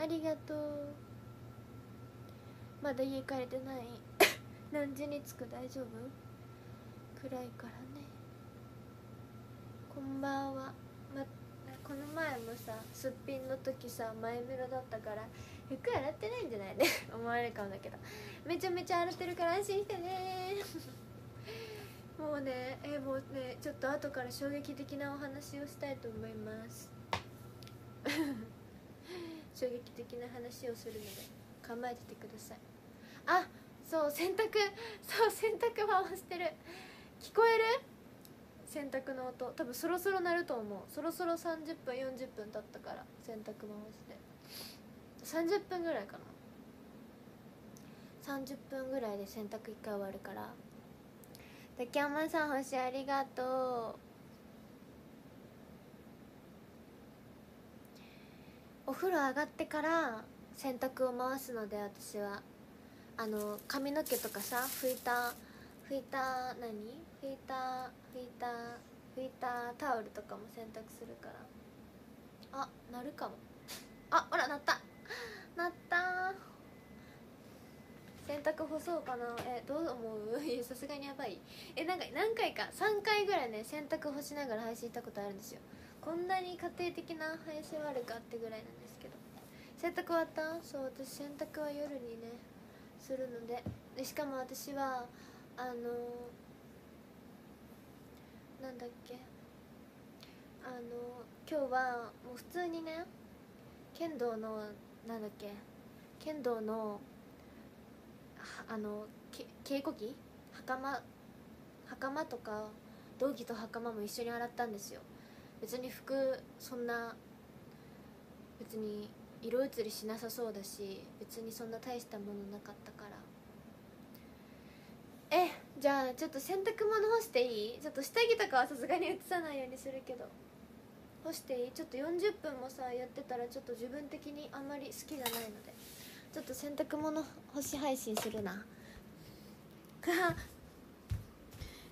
ありがとう。まだ家帰れてない。何時に着く？大丈夫？暗いからね。こんばんは、ま、この前もさすっぴんの時さ前メロだったから服洗ってないんじゃない？ね 思われるかもだけど。めちゃめちゃ洗ってるから安心してね。もうねえもうねちょっと後から衝撃的なお話をしたいと思います。衝撃的な話をするので構えててください。あそう洗濯。そう洗濯回してる。聞こえる？洗濯の音。多分そろそろ鳴ると思う。そろそろ30分40分経ったから洗濯回して。30分ぐらいかな。30分ぐらいで洗濯1回終わるから。竹山さん星ありがとう。お風呂上がってから洗濯を回すので私は。あの髪の毛とかさ拭いた拭いた何？拭いた拭いた拭いたタオルとかも洗濯するから。あなるかも。あほらなった。なった。洗濯干そうかな。えどう思う？いやさすがにやばい。えなんか何回か3回ぐらいね洗濯干しながら配信したことあるんですよ。こんなに家庭的な配信はあるかってぐらいなんですけど。洗濯終わった？そう私洗濯は夜にねするので。でしかも私はあのなんだっけ？あの今日はもう普通にね剣道のなんだっけ？剣道のあのけ稽古着？袴？袴とか道着と袴も一緒に洗ったんですよ。別に服そんな別に色移りしなさそうだし別にそんな大したものなかったから。えじゃあちょっと洗濯物干していい？ちょっと下着とかはさすがに移さないようにするけど。干していい？ちょっと40分もさやってたらちょっと自分的にあんまり好きじゃないので。ちょっと洗濯物干し配信するな。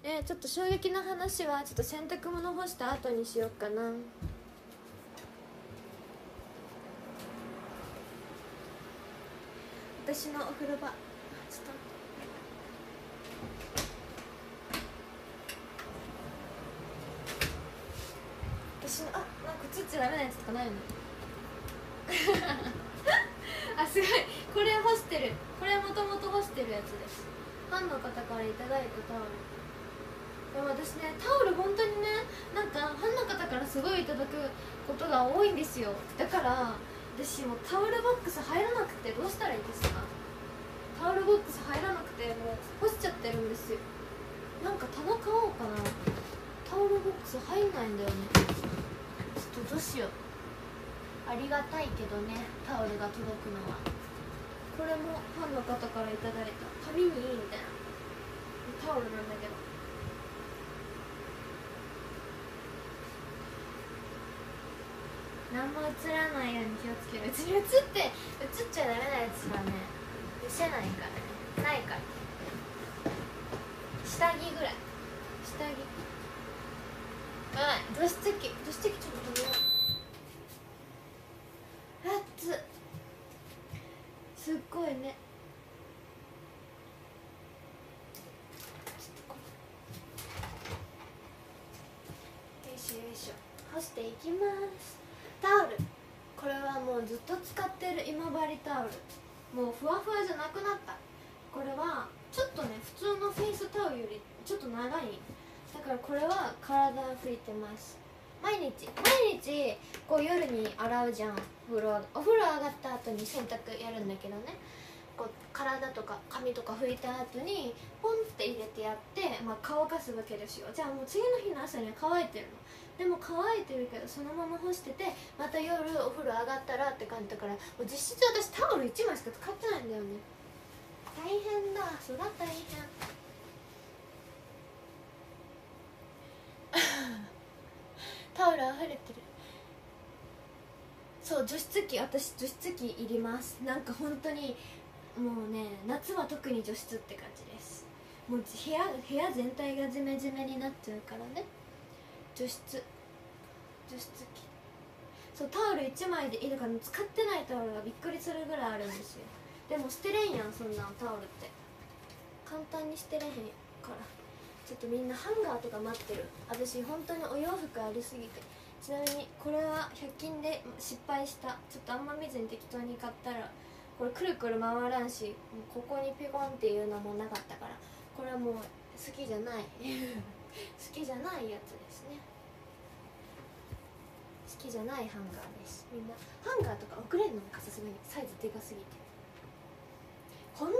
えちょっと衝撃の話はちょっと洗濯物干した後にしようかな。私のお風呂場。ちょっと。私のあなんかつっちダメなやつとかないの？あすごい。これ干してる。これもともと干してるやつです。ファンの方からいただいたタオル。でも私ねタオル本当にねなんかファンの方からすごいいただくことが多いんですよ。だから私もうタオルボックス入らなくてどうしたらいいですか？タオルボックス入らなくてもう干しちゃってるんですよ。なんか棚買おうかな。タオルボックス入んないんだよね。ちょっとどうしよう。ありがたいけどねタオルが届くのは。これもファンの方からいただいた。紙にいいみたいな。タオルなんだけど。何も映らないように気をつける別に映って映っちゃダメなやつはね見せないからねないから。下着ぐらい。下着。はい除湿機除湿機ちょっと止めよう。熱っ。すっごいね。よいしょよいしょ。干していきます。タオル。これはもうずっと使ってる。今治タオル。もうふわふわじゃなくなった。これはちょっとね普通のフェイスタオルよりちょっと長い。だからこれは体拭いてます。毎日。毎日こう夜に洗うじゃん。お風呂お風呂上がった後に洗濯やるんだけどね。こう体とか髪とか拭いた後にポンって入れてやって、まあ、乾かすわけですよ。じゃあもう次の日の朝には乾いてるの。でも乾いてるけどそのまま干しててまた夜お風呂上がったらって感じだからもう実質私タオル1枚しか使ってないんだよね。大変だ。そりゃ大変 タオル溢れてる。そう除湿機私除湿機いります。なんか本当にもうね夏は特に除湿って感じです。もう部屋部屋全体がジメジメになっちゃうからね除湿。除湿機そうタオル1枚でいいだから使ってないタオルがびっくりするぐらいあるんですよ。でも捨てれんやんそんなんタオルって。簡単に捨てれへんから。ちょっとみんなハンガーとか待ってる。私本当にお洋服ありすぎて。ちなみにこれは100均で失敗した。ちょっとあんま見ずに適当に買ったら。これくるくる回らんしここにピコンっていうのもなかったから。これはもう好きじゃない。好きじゃないやつです。じゃないハンガーです。みんなハンガーとか送れんのかさすがにサイズでかすぎて。こんな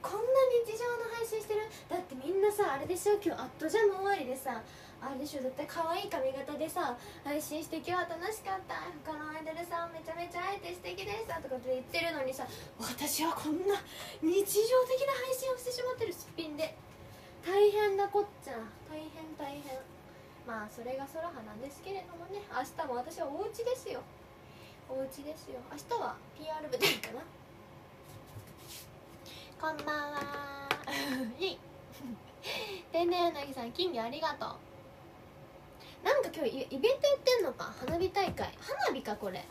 こんな日常の配信してる。だってみんなさあれでしょ？今日アットジャム終わりでさ。あれでしょ？だって可愛い髪型でさ配信して今日は楽しかった。他のアイドルさんめちゃめちゃ会えて素敵でしたとかって言ってるのにさ私はこんな日常的な配信をしてしまってる。すっぴんで。大変なこっちゃ。大変大変。まあそれが空葉なんですけれどもね明日も私はお家ですよ。お家ですよ。明日は PR 部でいいかな。こんばんは。いい天然柳さん金魚ありがとう。なんか今日イイベントやってんのか。花火大会。花火かこれ。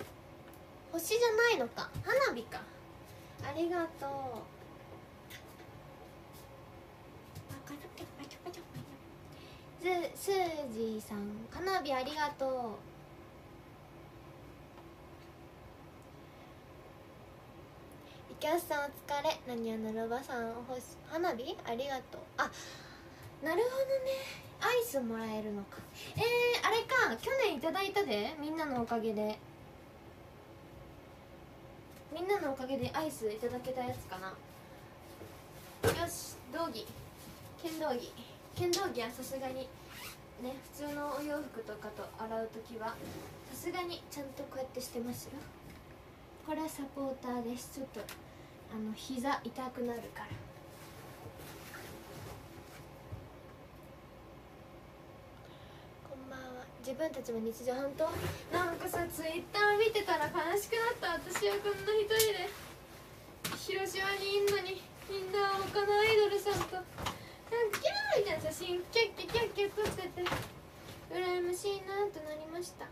星じゃないのか。花火か。ありがとう。ずスージーさん花火ありがとう。イキャスさんお疲れ。何やのロバさんお星花火？ありがとう。あなるほどね。アイスもらえるのか。えー、あれか。去年いただいたでみんなのおかげで。みんなのおかげでアイスいただけたやつかな。よし道着。剣道着。剣道着はさすがにね普通のお洋服とかと洗う時はさすがにちゃんとこうやってしてますよ。これはサポーターです。ちょっとあの膝痛くなるから。こんばんは。自分たちも日常本当。なんかさツイッター見てたら悲しくなった。私はこんな一人で。広島にいんのにみんな他のアイドルさんと。なんかキャーみたいな写真キャッキャキャッキャ撮ってて。羨ましいなとなりました。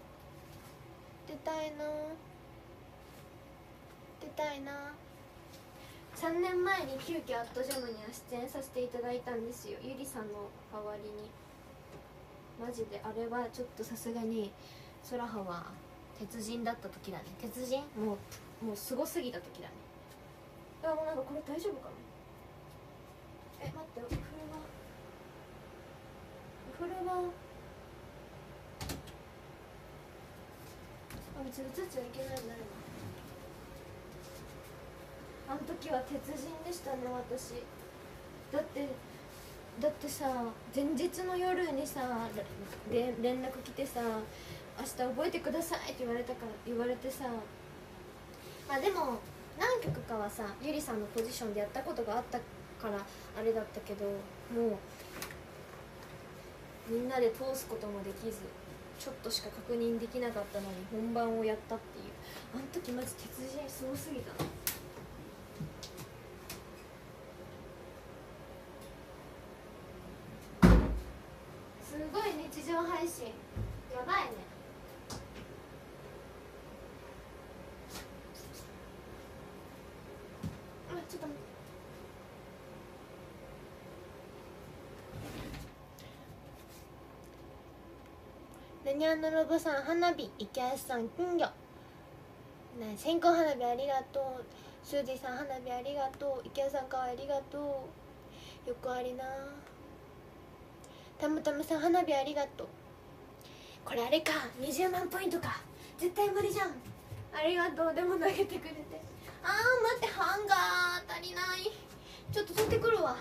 出たいな。出たいな。3年前に急遽アットジャムには出演させていただいたんですよ。ゆりさんの代わりに。マジであれはちょっとさすがに空葉は鉄人だった時だね。鉄人？もうもうすごすぎた時だね。あもうなんかこれ大丈夫かな？え待ってお風呂はあ別に映っちゃいけないんだよ。あの時は鉄人でしたね私。だってだってさ前日の夜にされ連絡来てさ「明日覚えてください」って言われたから言われてさ。まあでも何曲かはさゆりさんのポジションでやったことがあったからあれだったけどもうみんなで通すこともできずちょっとしか確認できなかったのに本番をやったっていう。あの時マジ鉄人すごすぎたなすごい日常配信やばいねあちょっと待ってレニャンのロボさん花火イケアスさん金魚。ね線香花火ありがとう。スージさん花火ありがとう。イケアさんかわいありがとう。よくありな。たむたむさん花火ありがとう。これあれか。20万ポイントか。絶対無理じゃん。ありがとう。でも投げてくれて。あー待ってハンガー。足りない。ちょっと取ってくるわあー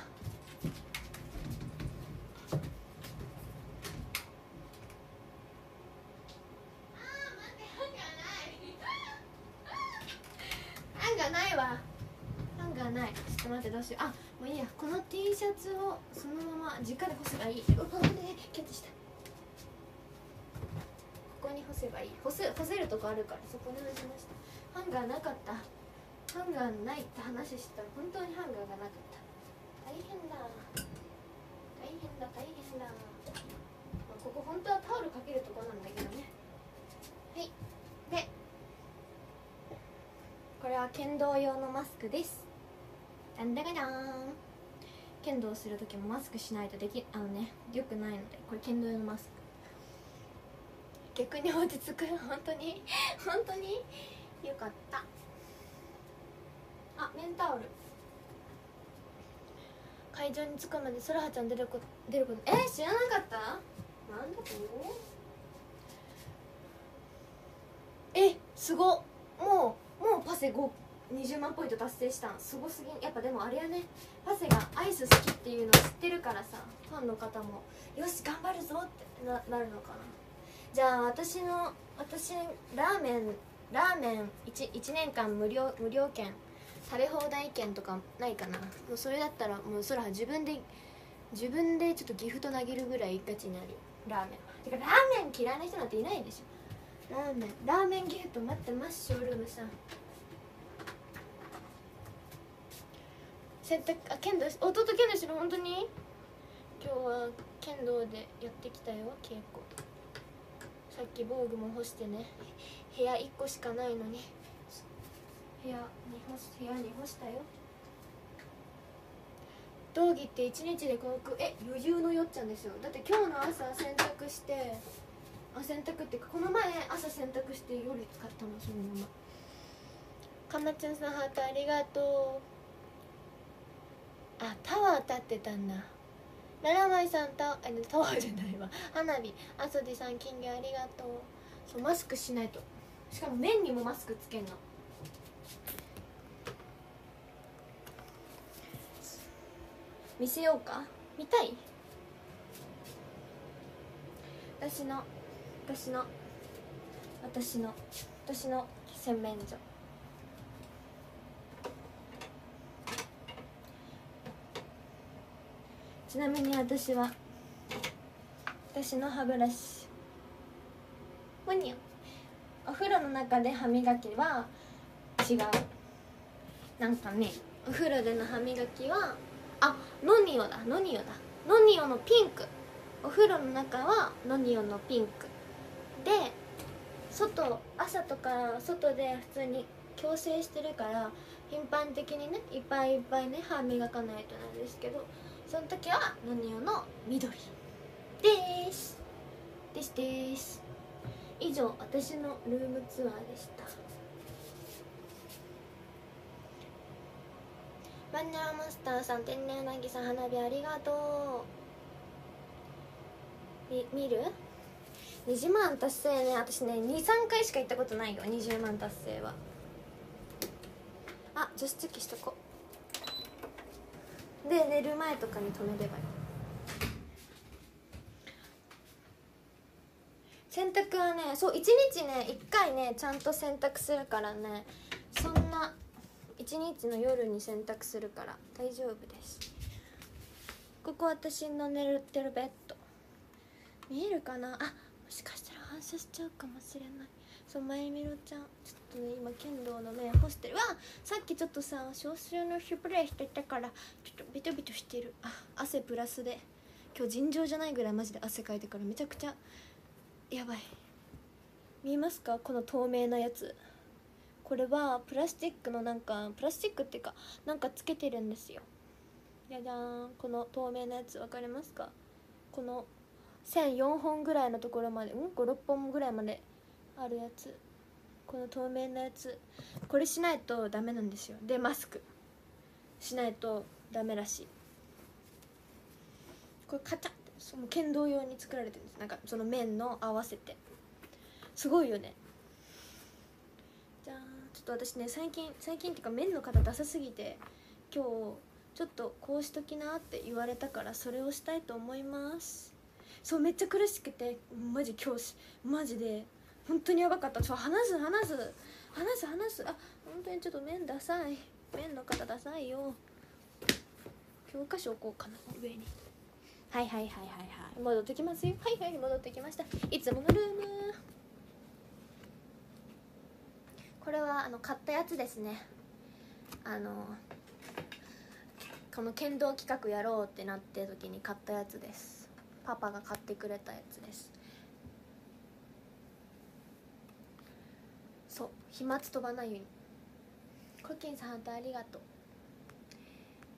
待ってないわ。ハンガーない。ちょっと待ってどうしよう。あもういいや。この T シャツをそのまま直で干せばいい。うわ待ってキャッチした。ここに干せばいい。干せ干せるとこあるからそこに干しました。ハンガーなかった。ハンガーないって話したら本当にハンガーがなかった。大変だ。大変だ大変だ、まあここ本当はタオルかけるとこなんだけどね。はい。これは剣道用のマスクです。ダンダガダン剣道する時もマスクしないとできあのねよくないのでこれ剣道用のマスク。逆に落ち着く。本当に？本当に？よかった。あ綿タオル。会場に着くまでそらはちゃん出るこ出ること。えー、知らなかった？なんだこえすごもうもうパセ5 20万ポイント達成したん。すごすぎん。やっぱでもあれやね。パセがアイス好きっていうの知ってるからさ。ファンの方もよし頑張るぞってななるのかな。じゃあ私の私ラーメンラーメン 1, 1年間無料無料券食べ放題券とかないかな。もうそれだったらもうそら自分で自分でちょっとギフト投げるぐらいガチになる。ラーメン。てかラーメン嫌いな人なんていないでしょ。ラーメンラーメンギフト待ってますショールームさん。洗濯あ剣道弟剣道しろ本当に？今日は剣道でやってきたよ稽古。さっき防具も干してね。部屋1個しかないのに。部屋に干し部屋に干したよ。道着って1日でこのえ余裕のよっちゃんですよ。だって今日の朝洗濯して洗濯っていうかこの前朝洗濯して夜使ったのそのまま。かなちゃんさんハートありがとう。あタワー立ってたんだ。ララマイさんタあタワーじゃないわ。花火。あそじさん金魚ありがとう。そうマスクしないと。しかも面にもマスクつけんの。見せようか。見たい。私の私の私の私の洗面所。ちなみに私は私の歯ブラシ。むにゃお風呂の中で歯磨きは違う。なんかねお風呂での歯磨きはあノニオだノニオだ。ノニオのピンク。お風呂の中はノニオのピンク。で外朝とか外で普通に矯正してるから頻繁的にねいっぱいいっぱいね歯磨かないとなんですけどその時はノニオの緑。です。ですです。以上私のルームツアーでした。バンナラマスターさん天然なぎさん花火ありがとう。み見る？20万達成ね私ね23回しか行ったことないよ20万達成は。あ除湿機しとこ。うで寝る前とかに止めればいい。洗濯はねそう1日ね1回ねちゃんと洗濯するからねそんな1日の夜に洗濯するから大丈夫です。ここ私の寝るてるベッド。見えるかな？あもしかしたら反射しちゃうかもしれない。そうまゆみろちゃんちょっとね今剣道の面干してる。わさっきちょっとさ少数のスプレーしてたからちょっとビトビトしてる。あ汗プラスで今日尋常じゃないぐらいマジで汗かいてからめちゃくちゃやばい。見えますか？この透明なやつ。これはプラスチックのなんかプラスチックっていうかなんかつけてるんですよ。やだー。んこの透明なやつ分かりますか？この線4本ぐらいのところまでうん？56本ぐらいまであるやつ。この透明なやつ。これしないとダメなんですよ。でマスク。しないとダメらしい。これカチャってその剣道用に作られてるんです。なんかその面の合わせて。すごいよね。じゃあちょっと私ね最近最近っていうか面の型ダサすぎて今日ちょっとこうしときなって言われたからそれをしたいと思います。そうめっちゃ苦しくてマジ教師。マジで。本当にやばかった。ちょ話す話す。話す話す。あ本当にちょっと面ダサい。面の方ダサいよ。教科書置こうかな。上に。はいはいはいはいはい。戻ってきますよ。はいはい戻ってきました。いつものルーム。これはあの買ったやつですね。あのこの剣道企画やろうってなって時に買ったやつです。パパが買ってくれたやつです。そう飛沫飛ばないように。コキンさんハートありがとう。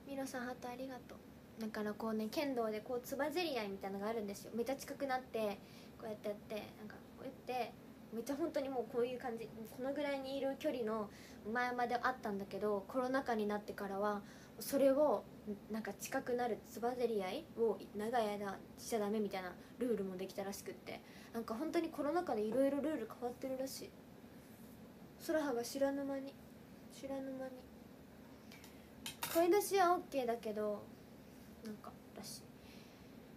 ミロさんハートありがとう。だからこうね剣道でこうつばぜり合いみたいなのがあるんですよ。めっちゃ近くなってこうやってやってなんかこうやってめっちゃ本当にもうこういう感じ。このぐらいにいる距離の前まであったんだけどコロナ禍になってからはそれをなんか近くなるつばぜり合いを長い間しちゃダメみたいなルールもできたらしくって。なんか本当にコロナ禍でいろいろルール変わってるらしい。空葉が知らぬ間に。知らぬ間に。声出しは OK だけどなんからしい。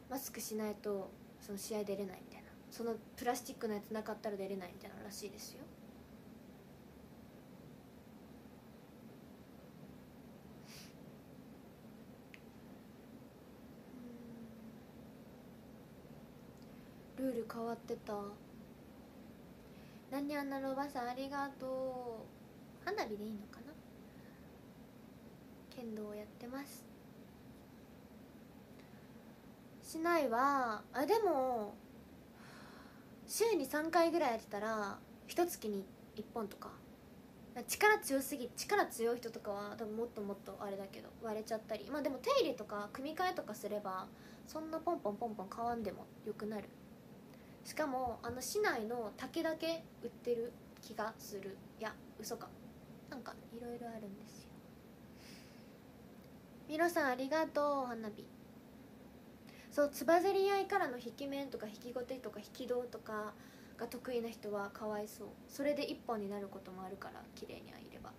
マスクしないとその試合出れないみたいな。そのプラスチックのやつなかったら出れないみたいならしいですよ。ルール変わってた。何あんなのおばさんありがとう。花火でいいのかな？剣道をやってます。しないはあでも週に3回ぐらいやってたら一月に1本とか。力強すぎ力強い人とかは多分もっともっとあれだけど割れちゃったり。まあでも手入れとか組み替えとかすればそんなポンポンポンポン変わんでもよくなる。しかもあの市内の竹だけ売ってる気がする。いや嘘か。なんかいろいろあるんですよ。ミロさんありがとう花火。そうつばぜり合いからの引き面とか引き後手とか引き胴とかが得意な人はかわいそう。それで一本になることもあるから綺麗にはいれば。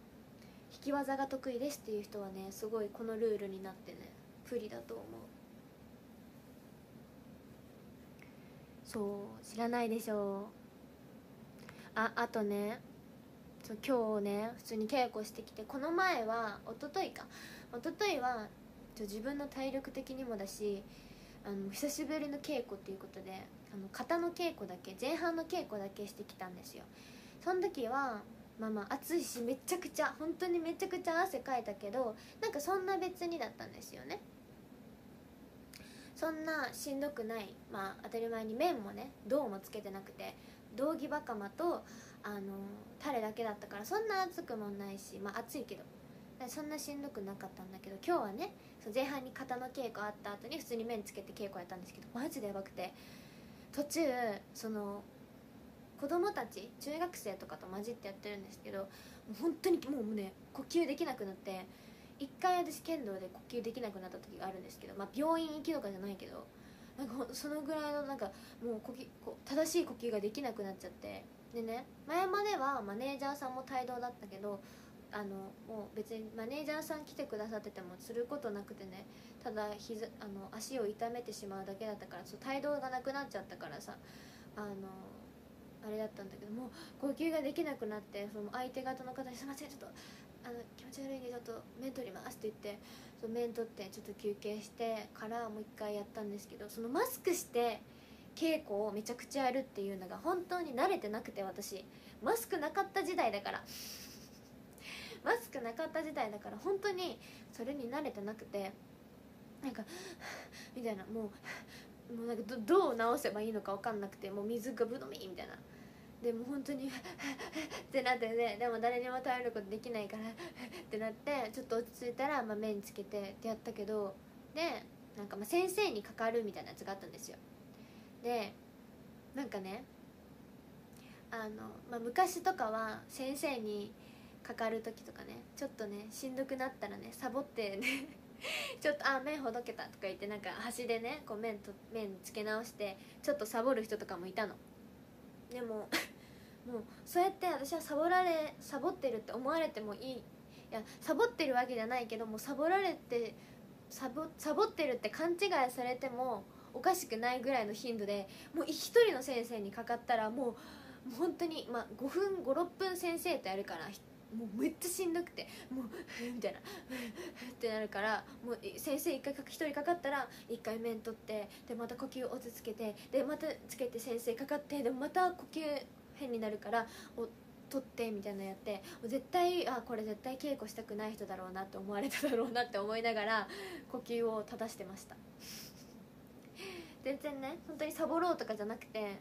引き技が得意ですっていう人はねすごいこのルールになってね不利だと思う。そう知らないでしょう。ああとねそう今日ね普通に稽古してきてこの前は一昨日か。一昨日は自分の体力的にもだしあの久しぶりの稽古っていうことであの型の稽古だけ前半の稽古だけしてきたんですよ。その時はまあまあ暑いしめちゃくちゃ本当にめちゃくちゃ汗かいたけどなんかそんな別にだったんですよね。そんなしんどくないまあ当たり前に麺もね銅もつけてなくて道着バカマとあのタレだけだったからそんな暑くもないしまあ暑いけどそんなしんどくなかったんだけど今日はね前半に型の稽古あった後に普通に麺つけて稽古やったんですけどマジでやばくて途中その子供たち中学生とかと混じってやってるんですけど本当にもうね呼吸できなくなって一回私剣道で呼吸できなくなった時があるんですけど、まあ、病院行きとかじゃないけどなんかそのぐらいのなんかもう呼吸こう正しい呼吸ができなくなっちゃってでね前まではマネージャーさんも帯同だったけどあのもう別にマネージャーさん来てくださっててもすることなくてねただ膝あの足を痛めてしまうだけだったからそう帯同がなくなっちゃったからさあのあれだったんだけども呼吸ができなくなってその相手方の方に「すいませんちょっとあの気持ち悪いんでちょっと面取ります」って言ってその面取ってちょっと休憩してからもう一回やったんですけどそのマスクして稽古をめちゃくちゃやるっていうのが本当に慣れてなくて私。マスクなかった時代だから。マスクなかった時代だから本当にそれに慣れてなくてなんかみたいなもうもうなんかどどう直せばいいのか分かんなくてもう水がぶどみみたいな。でも本当に ってなってねでも誰にも頼ることできないから ってなってちょっと落ち着いたら、まあ、面つけてってやったけどでなんかまあ先生にかかるみたいなやつがあったんですよ。でなんかねあの、まあ、昔とかは先生にかかる時とかねちょっとねしんどくなったらねサボってね ちょっとあ麺ほどけたとか言ってなんか端でねこう麺と麺つけ直してちょっとサボる人とかもいたの。でももうそうやって私はサボられサボってるって思われてもいい。いやサボってるわけじゃないけどもサボられてサボサボってるって勘違いされてもおかしくないぐらいの頻度でもう一人の先生にかかったらもう本当にまあ5分56分先生とやるからもうめっちゃしんどくてもうみたいなってなるからもう先生一回一人かかったら一回面取ってでまた呼吸落ち着けてでまたつけて先生かかってでまた呼吸変になるからお取ってみたいなのやって絶対あこれ絶対稽古したくない人だろうなって思われただろうなって思いながら呼吸を正してました。全然ね本当にサボろうとかじゃなくて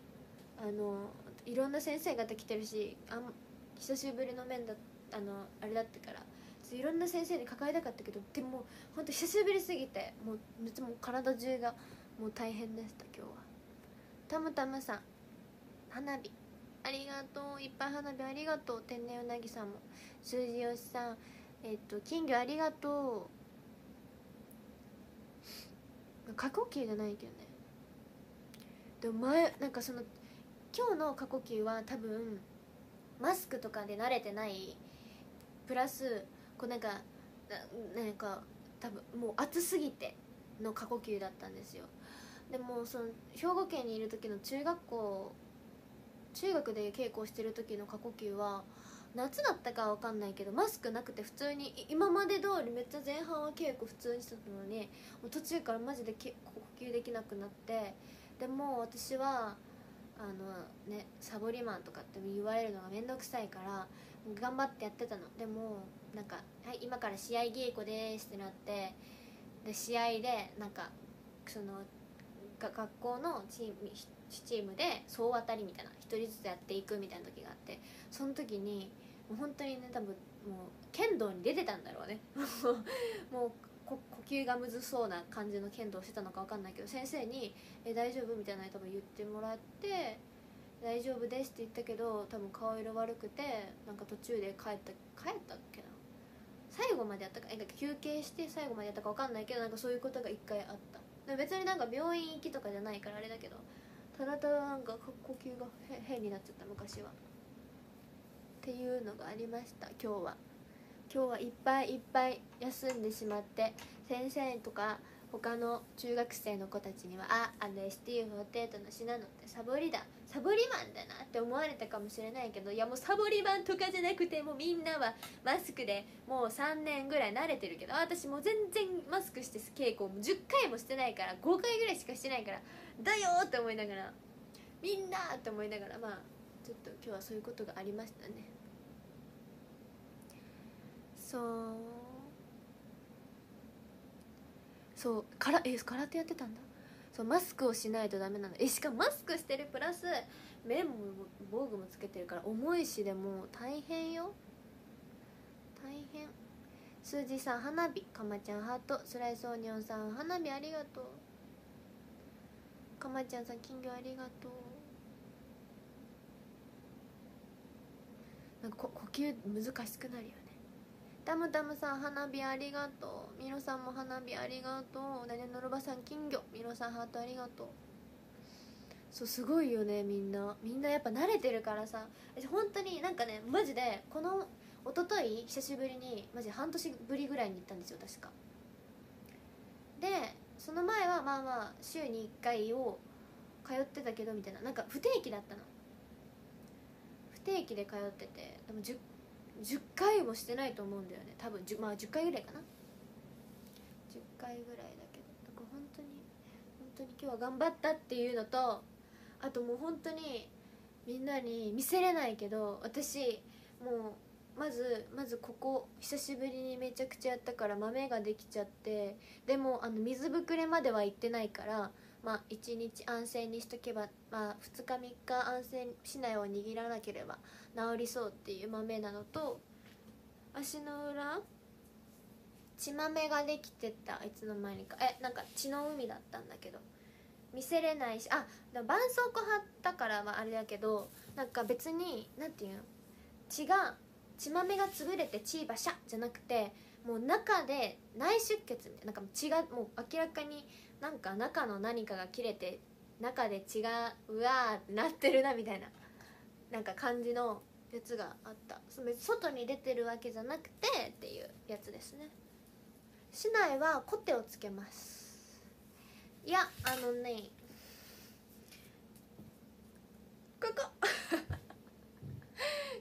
あのいろんな先生ができてるしあ久しぶりの面だあのあれだったからいろんな先生に抱えたかったけどでも本当久しぶりすぎてもうもう体中がもう大変でした今日は。たむたむさん花火。ありがとう。いっぱい花火ありがとう。天然うなぎさんも数字よしさん。えっと金魚ありがとう。過呼吸じゃないけどね。でも前なんかその今日の過呼吸は多分マスクとかで慣れてないプラスこうなんかなんか多分もう暑すぎての過呼吸だったんですよ。でもその兵庫県にいる時の中学校中学で稽古してる時の過呼吸は夏だったかわかんないけどマスクなくて普通に今まで通りめっちゃ前半は稽古普通にしてたのにもう途中からマジで呼吸できなくなってでも私はあのねサボりマンとかって言われるのが面倒くさいから頑張ってやってたの。でもなんか「はい今から試合稽古です」ってなってで試合でなんかその学校のチームチームで総当たりみたいな人ずつやっていくみたいな時があってその時にもう本当にね多分もう剣道に出てたんだろうね。もう呼吸がむずそうな感じの剣道してたのか分かんないけど先生に「え大丈夫?」みたいなの多分言ってもらって「大丈夫です」って言ったけど多分顔色悪くてなんか途中で帰った帰ったっけな？最後までやったかなんか休憩して最後までやったか分かんないけどなんかそういうことが一回あった。別になんか病院行きとかじゃないからあれだけど体なんか呼吸が変になっちゃった昔は。っていうのがありました今日は。今日はいっぱいいっぱい休んでしまって先生とか他の中学生の子たちにはああの STU48 の詩なのってサボりだ。サボりマンだなって思われたかもしれないけどいやもうサボりマンとかじゃなくてもうみんなはマスクでもう3年ぐらい慣れてるけど私もう全然マスクして稽古も10回もしてないから5回ぐらいしかしてないからだよって思いながらみんなって思いながらまあちょっと今日はそういうことがありましたね。そう。そうからえ空手やってたんだ。そうマスクをしないとダメなの。えしかもマスクしてるプラス目も防具もつけてるから重いしでも大変よ。大変。すーじさん花火。かまちゃんハート。スライスオニオンさん花火ありがとう。かまちゃんさん金魚ありがとう。なんか呼吸難しくなるよね。タムタムさん花火ありがとう。ミロさんも花火ありがとう。ダニのろばさん金魚。ミロさんハートありがとう。そうすごいよねみんな。みんなやっぱ慣れてるからさ。本当になんかねマジでこの一昨日久しぶりにマジ半年ぶりぐらいに行ったんですよ確か。でその前はまあまあ週に1回を通ってたけどみたいな。なんか不定期だったの。不定期で通っててでも 10, 10回もしてないと思うんだよね。多分10まあ10回ぐらいかな。10回ぐらいだけど。だから本当に本当に今日は頑張ったっていうのとあともう本当にみんなに見せれないけど私もうまずまずここ久しぶりにめちゃくちゃやったから豆ができちゃってでもあの水ぶくれまでは行ってないからまあ1日安静にしとけばまあ2日3日安静しないを握らなければ治りそうっていう豆なのと足の裏血豆ができてたいつの間にか。えなんか血の海だったんだけど見せれないしあでも絆創膏貼ったからはあれだけどなんか別になんていうの？血が血豆が潰れて血バシャじゃなくてもう中で内出血みたいななんか血がもう明らかになんか中の何かが切れて中で血がうわーなってるなみたいななんか感じのやつがあった。外に出てるわけじゃなくてっていうやつですね。市内はコテをつけます。いやあのねここ。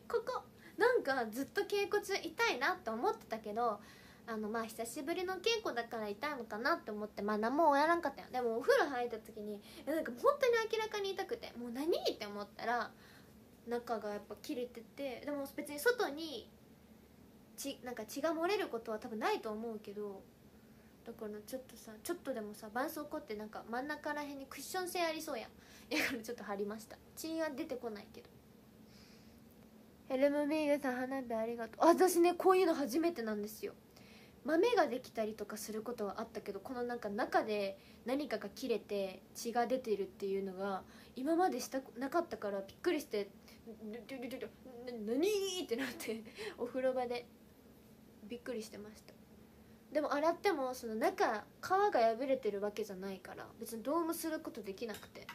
ここ。なんかずっと稽古中痛いなって思ってたけどあのまあ久しぶりの稽古だから痛いのかなって思ってまあ何もやらんかったよ。でもお風呂入った時になんか本当に明らかに痛くてもう何って思ったら中がやっぱ切れててでも別に外に血なんか血が漏れることは多分ないと思うけどだからちょっとさちょっとでもさ絆創膏ってなんか真ん中らへんにクッション性ありそうやん。だからちょっと貼りました。血は出てこないけど。エルムミーグさん花火ありがとう。私ねこういうの初めてなんですよ。豆ができたりとかすることはあったけどこのなんか中で何かが切れて血が出てるっていうのが今までしたなかったからびっくりして「何?」ってなってお風呂場でびっくりしてました。でも洗ってもその中皮が破れてるわけじゃないから別にどうもすることできなくて。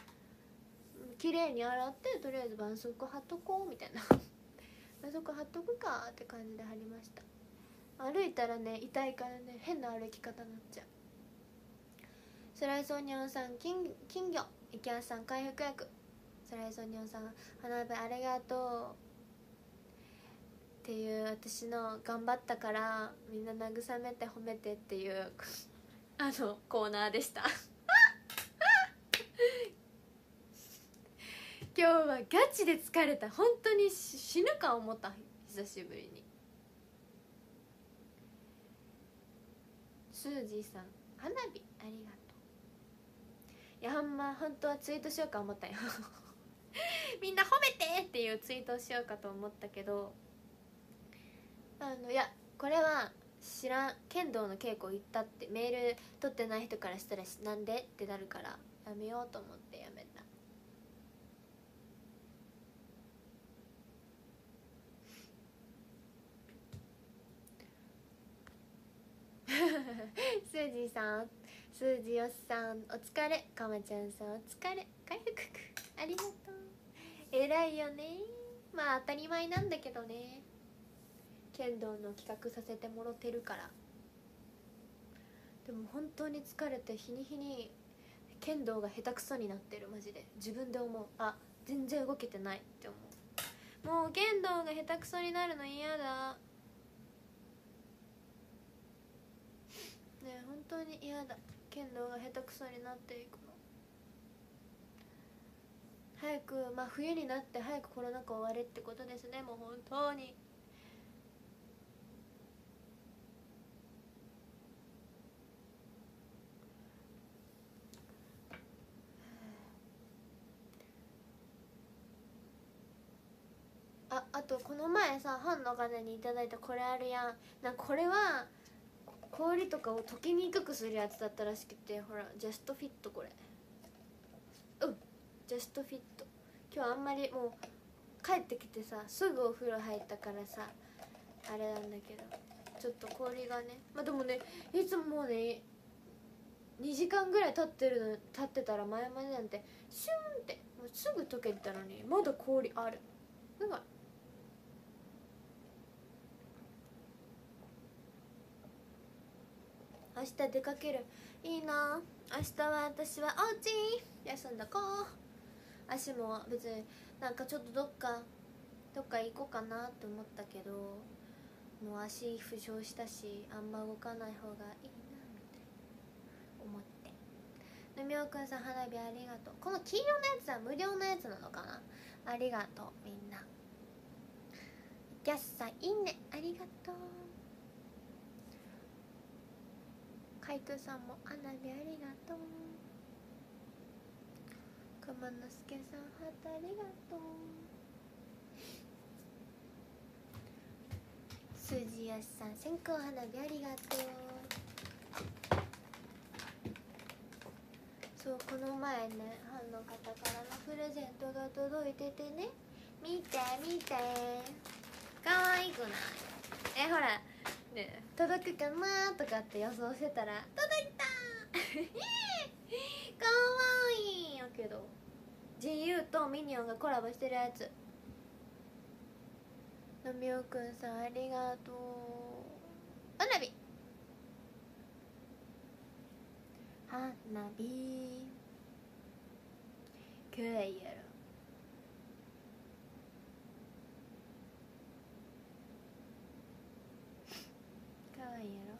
綺麗に洗ってとりあえず絆創膏貼っとこうみたいな。絆創膏貼っとくかって感じで貼りました。歩いたらね痛いからね変な歩き方になっちゃう。スライソニオンさん金金魚。イケアさん回復薬。スライソニオンさん花火ありがとうっていう私の頑張ったからみんな慰めて褒めてっていう あのコーナーでした。今日はガチで疲れた。本当に死ぬか思った。久しぶりにスージーさん花火ありがとう。いやほんま本当はツイートしようか思ったよ。みんな褒めてっていうツイートをしようかと思ったけどあのいやこれは知らん剣道の稽古行ったってメール取ってない人からしたらなんで？ってなるからやめようと思ってやめた。スージーさんスージーよっさんお疲れかまちゃんさんお疲れ。回復ありがとう。偉いよね。まあ当たり前なんだけどね。剣道の企画させてもろてるから。でも本当に疲れて日に日に剣道が下手くそになってるマジで。自分で思う。あ全然動けてないって思う。もう剣道が下手くそになるの嫌だね本当に嫌だ剣道が下手くそになっていく。の早くまあ冬になって早くコロナ禍終われってことですね。もう本当に。あ。あとこの前さファンの方に頂いたこれあるやん。なんこれは氷とかを溶けにくくするやつだったらしくてほらジャストフィットこれ。うんジャストフィット。今日あんまりもう帰ってきてさすぐお風呂入ったからさあれなんだけどちょっと氷がね。まあでもねいつももうね2時間ぐらい経ってるの経ってたら前までなんてシュンってもうすぐ溶けてたのにまだ氷ある。なんか明日出かける。いいな。明日は私はおうち休んだこう。足も別になんかちょっとどっかどっか行こうかなと思ったけどもう足負傷したしあんま動かない方がいいなみたいな思って。ぬみおくんさん花火ありがとう。この黄色のやつは無料のやつなのかな。ありがとうみんな。ギャスさんいいね。ありがとう。海斗さんも花火ありがとう。熊之助さんハートありがとう。すじやさん線香花火ありがとう。そうこの前ねファンの方からのプレゼントが届いててね。見て見て。可愛くない。えほら。ね。届くかな？とかって予想してたら届いたかわいい！やけど GU とミニオンがコラボしてるやつ。のみおくんさんありがとう。花火。花火。今日やろかわいいやろ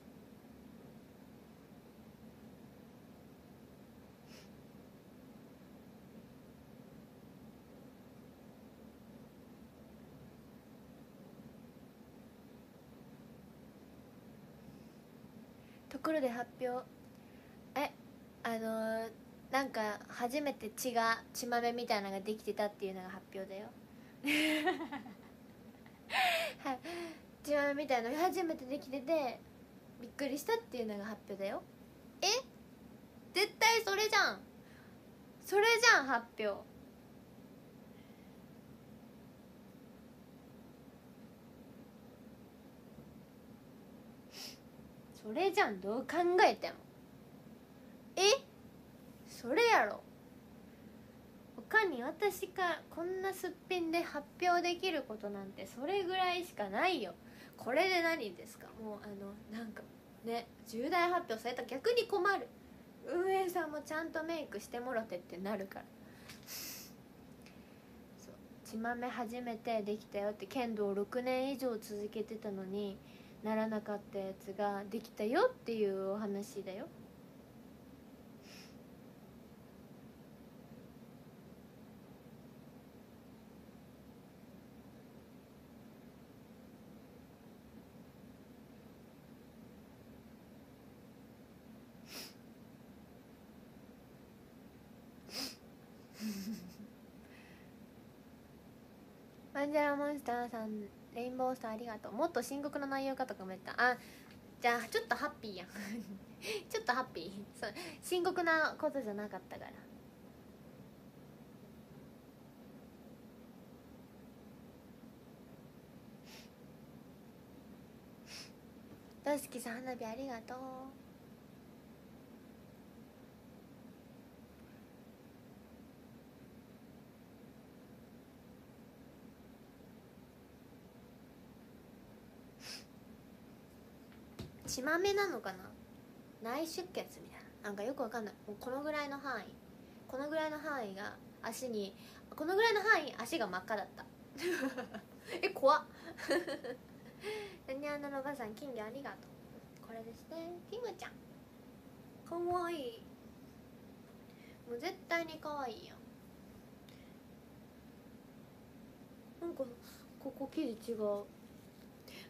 ところで発表。えあのー、なんか初めて血が血豆みたいなのができてたっていうのが発表だよ。はい。自分みたいなの初めてできててびっくりしたっていうのが発表だよ。え？絶対それじゃん。それじゃん発表それじゃんどう考えても。え？それやろ。他に私がこんなすっぴんで発表できることなんてそれぐらいしかないよ。これで何ですか？もうあのなんかね重大発表された逆に困る。運営さんもちゃんとメイクしてもろてってなるから。そう。血豆初めてできたよって剣道6年以上続けてたのにならなかったやつができたよっていうお話だよ。マンジャラモンスターさんレインボースターありがとう。もっと深刻な内容かとかも言った。あじゃあちょっとハッピーやん。ちょっとハッピー。そう。深刻なことじゃなかったから。大好きさん花火ありがとう血まめなのかな？内出血みたいな。なんかよくわかんない。もうこのぐらいの範囲。このぐらいの範囲が足にこのぐらいの範囲足が真っ赤だった。え怖っ。にゃんのおばさん金魚ありがとう。これですね。キムちゃん。かわいい。もう絶対にかわいいやんなんかここ生地違う。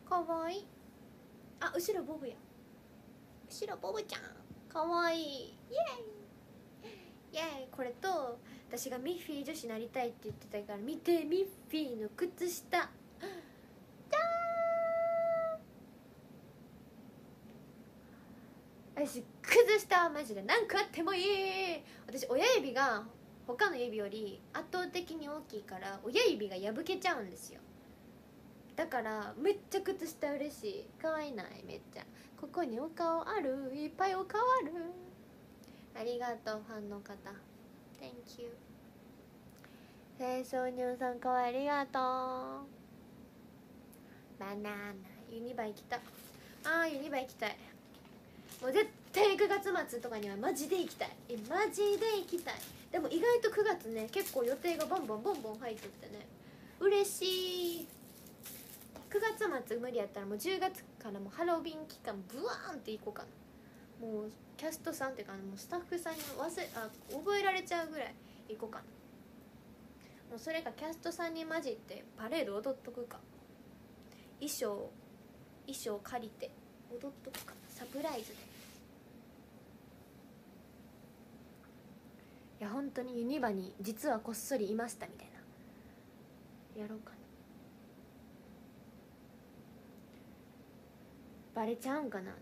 かわいい。あ後ろボブや。後ろボブちゃん。かわいい。イエイ。イエイ。これと私がミッフィー女子なりたいって言ってたから見てミッフィーの靴下。じゃーん。私靴下はマジで何個あってもいい。私親指が他の指より圧倒的に大きいから親指が破けちゃうんですよ。だからめっちゃ靴下嬉しい。可愛いないめっちゃ。ここにお顔ある？いっぱいお顔ある？ありがとうファンの方。Thank you 清掃乳さんかわいありがとう。バナナ。ユニバ行きたあーユニバ行きたい。もう絶対9月末とかにはマジで行きたい。えマジで行きたい。でも意外と9月ね結構予定がボンボンボンボン入ってってね。嬉しい。9月末無理やったらもう10月からもうハロウィン期間ブワーンっていこうかな。もうキャストさんっていうかもうスタッフさんに忘れあ覚えられちゃうぐらい行こうかな。もうそれかキャストさんに混じってパレード踊っとくか。衣装衣装借りて踊っとくか。サプライズで。いや本当にユニバに実はこっそりいましたみたいな。やろうかな。バレちゃうんかな？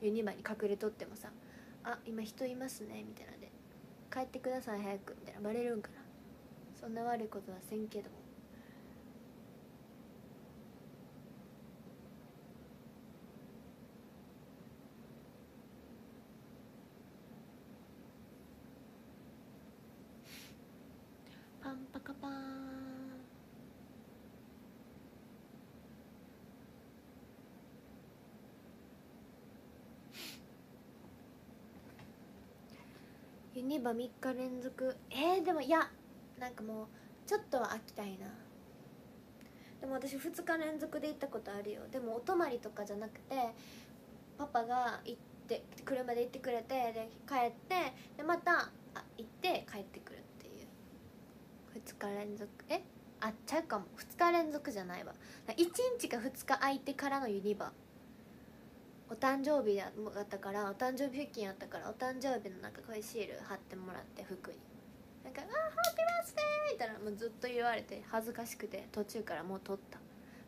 ユニバに隠れとってもさ「あ今人いますね」みたいなで「帰ってください早く」みたいなバレるんかな？そんな悪いことはせんけども。2バ3日連続。えー、でもいやなんかもうちょっとは飽きたいな。でも私2日連続で行ったことあるよ。でもお泊まりとかじゃなくてパパが行って車で行ってくれてで帰ってでまたあ行って帰ってくるっていう。2日連続。え？あっちゃうかも。2日連続じゃないわ。1日か2日空いてからのユニバー。お誕生日だったからお誕生日付近やったからお誕生日のなんかこういうシール貼ってもらって服に。なんか「あハッピーバースデー!」みたいなもうずっと言われて恥ずかしくて途中からもう撮った。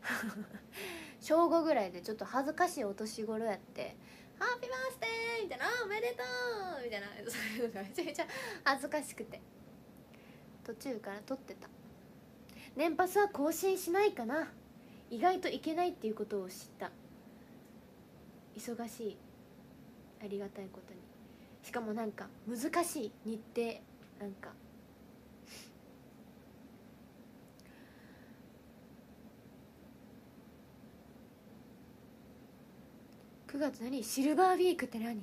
小5ぐらいでちょっと恥ずかしいお年頃やって「ハッピーバースデー!」みたいな「おめでとう!」みたいな。そういうのがめちゃめちゃ恥ずかしくて。途中から撮ってた。年パスは更新しないかな。意外といけないっていうことを知った。忙しいありがたいことに。しかもなんか難しい日程なんか。9月何？シルバーウィークって何？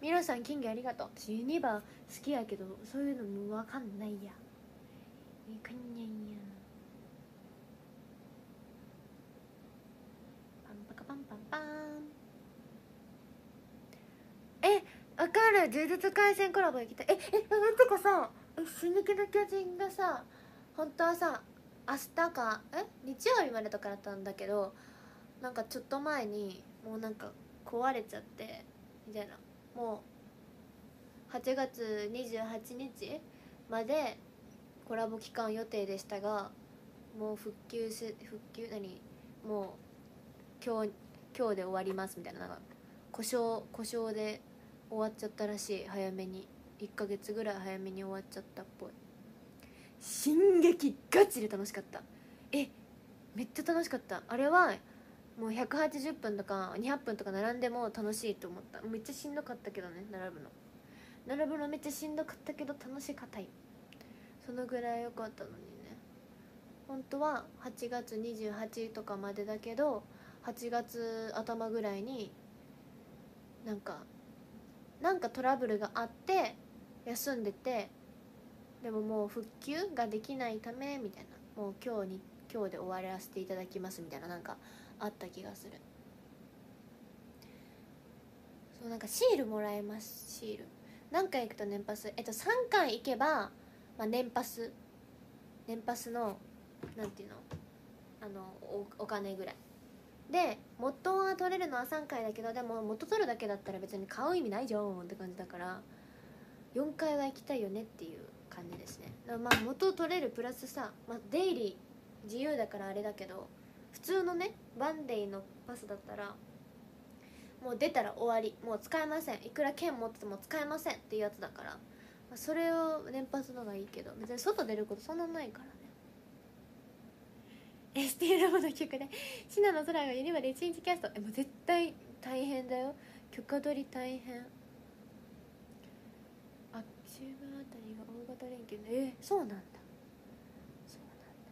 皆さん金魚ありがとう。私ユニバー好きやけどそういうのも分かんないや。いかんにゃんやパンパカパンパンパンえわかる。呪術廻戦コラボ行きたい。ええなんてかさえ進撃の巨人がさ本当はさ明日かえ日曜日までとかだったんだけどなんかちょっと前にもうなんか壊れちゃってみたいな。もう8月28日までコラボ期間予定でしたがもう復旧し復旧何？もう今日今日で終わりますみたいな。なんか故障故障で終わっちゃったらしい早めに。1ヶ月ぐらい早めに終わっちゃったっぽい。進撃ガチで楽しかった。えめっちゃ楽しかった。あれはもう180分とか200分とか並んでも楽しいと思った。めっちゃしんどかったけどね並ぶの。並ぶのめっちゃしんどかったけど楽しかったい。そのぐらい良かったのにね。本当は8月28とかまでだけど8月頭ぐらいになんかなんかトラブルがあって休んでてでももう復旧ができないためみたいな。もう今日に今日で終わらせていただきますみたいな。なんかあった気がする。そうなんかシールもらえますシール。何回行くと年パス。えっと3回行けば、まあ、年パス。年パスのなんていうの？あのおお金ぐらい。で元は取れるのは3回だけどでも元取るだけだったら別に買う意味ないじゃんって感じだから4回は行きたいよねっていう感じですね。だからまあ元取れるプラスさ、まあ、デイリー自由だからあれだけど普通のねバンデイのパスだったらもう出たら終わりもう使えません。いくら剣持ってても使えませんっていうやつだから、まあ、それを連発のがいいけど別に外出ることそんなないから。ね ST ラボの曲で「シナの空がユニバで一日キャスト」えもう絶対大変だよ。許可取り大変。あ中部あたりが大型連休でえそうなんだ。そうなんだ。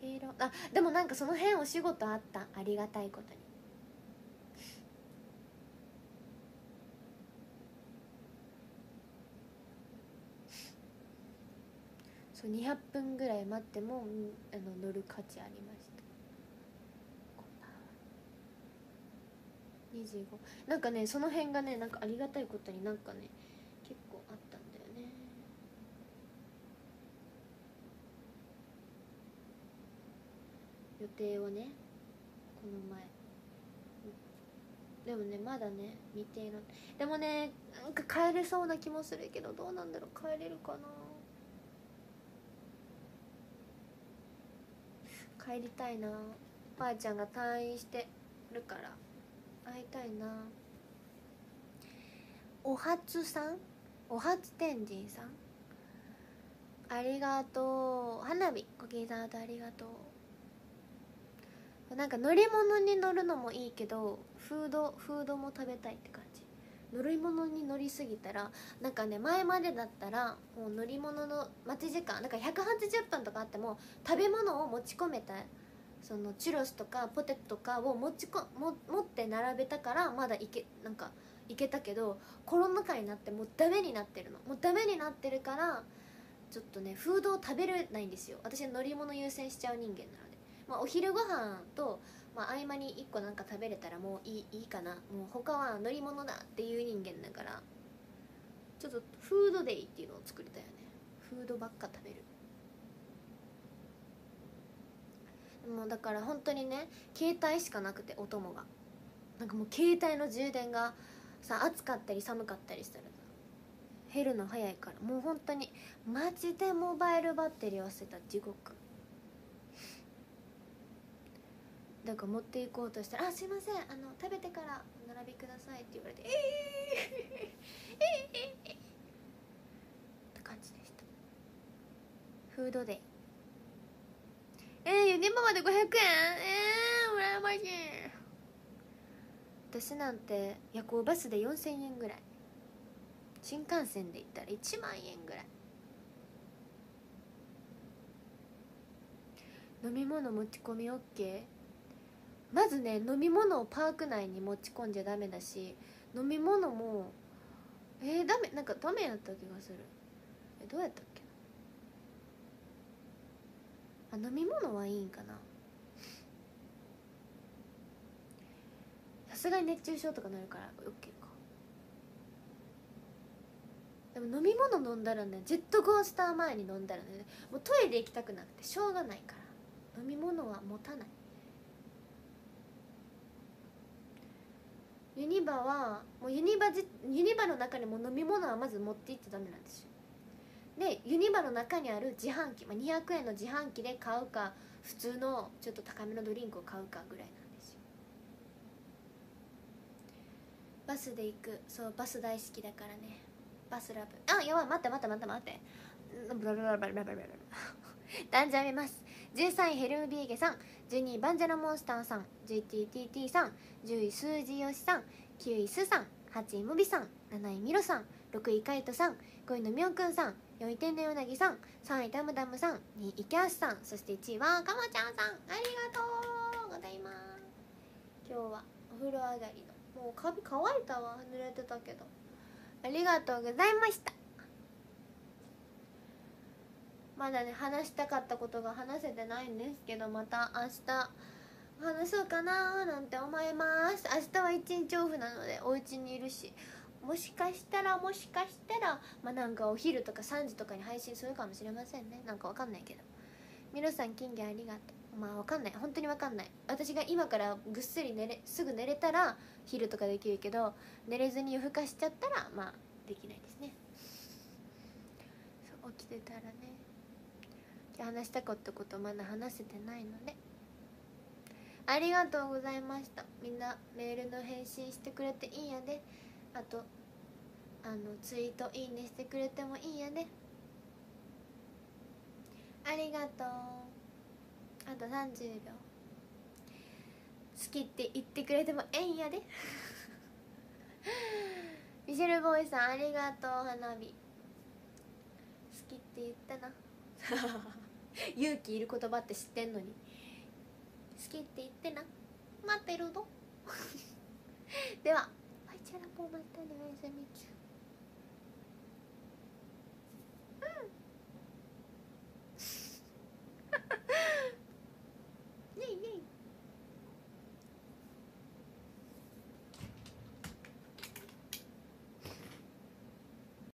黄色あでもなんかその辺お仕事あった？ありがたいことに。そう200分ぐらい待ってもあの乗る価値ありました。こんばんは25なんかねその辺がねなんかありがたいことになんかね結構あったんだよね。予定をねこの前。でもねまだね未定のでもねなんか帰れそうな気もするけどどうなんだろう。帰れるかな。帰りたいな。ばあちゃんが退院してるから。会いたいな。お初さん？お初天神さん？ありがとう。花火。ごきさんとありがとう。なんか乗り物に乗るのもいいけどフードフードも食べたいって感じ。乗り物に乗りすぎたらなんかね前までだったらもう乗り物の待ち時間なんか180分とかあっても食べ物を持ち込めたそのチュロスとかポテトとかを持ちこも持って並べたからまだいけなんかいけたけどコロナ禍になってもうダメになってるの。もうダメになってるからちょっとねフードを食べれないんですよ。私は乗り物優先しちゃう人間なので、まあ、お昼ご飯とまあ、合間に1個なんか食べれたらもういいいいかな。もう他は乗り物だっていう人間だから。ちょっとフードデイっていうのを作りたいよね。フードばっか食べる。もうだから本当にね携帯しかなくてお供が。なんかもう携帯の充電がさ暑かったり寒かったりしたらさ減るの早いから。もう本当にマジでモバイルバッテリー忘れた。地獄。だか持っていこうとしたら「あすいませんあの食べてからお並びください」って言われて「えー、えー、え、え、って感じでしたフードデイえー、ユニバまで500円えー、羨ましい私なんて夜行バスで4000円ぐらい新幹線で行ったら1万円ぐらい飲み物持ち込み OK まずね飲み物をパーク内に持ち込んじゃダメだし飲み物もえー、ダメなんかダメやった気がする。えどうやったっけ？あ飲み物はいいんかな。さすがに熱中症とかなるから OK か。でも飲み物飲んだらねジェットコースター前に飲んだらねもうトイレ行きたくなくてしょうがないから。飲み物は持たない。ユニバはもうユニバじユニバの中にも飲み物はまず持って行っちゃダメなんですよ。でユニバの中にある自販機、まあ、200円の自販機で買うか普通のちょっと高めのドリンクを買うかぐらいなんですよ。バスで行く。そうバス大好きだからね。バスラブ。あやばい待って待って待って待って。ブラブラブラブラブラ男女見ます。13位ヘルムビーゲさん12位バンジャラモンスターさん GTTT さん10位数字よしさん9位スさん8位ムビさん7位ミロさん6位カイトさん5位のみょんくんさん4位天然うなぎさん3位ダムダムさん2位イケアシさんそして1位はかまちゃんさんありがとうございます。今日はお風呂上がりのもう髪乾いたわ濡れてたけど。ありがとうございました。まだね話したかったことが話せてないんですけどまた明日話そうかななんて思います。明日は一日オフなのでお家にいるし。もしかしたらもしかしたらまあなんかお昼とか3時とかに配信するかもしれませんね。なんかわかんないけど。皆さん金魚ありがとう。まあわかんない。本当にわかんない。私が今からぐっすり寝れすぐ寝れたら昼とかできるけど寝れずに夜更かしちゃったらまあできないですね。起きてたらね。話したかったことまだ話せてないのでありがとうございました。みんなメールの返信してくれていいんやであとあのツイートいいねしてくれてもいいんやでありがとう。あと30秒好きって言ってくれてもええんやで。ミシェルボーイさんありがとう花火。好きって言ったな。勇気いる言葉って知ってんのに。好きって言ってな。待ってるの。ではあいちゃらもまたねおやすみ。ちゃんうん。